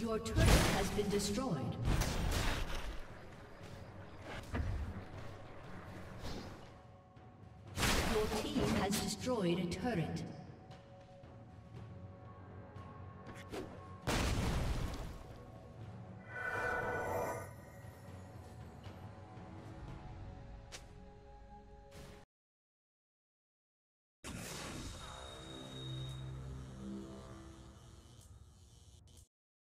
Your turret has been destroyed. Your team has destroyed a turret.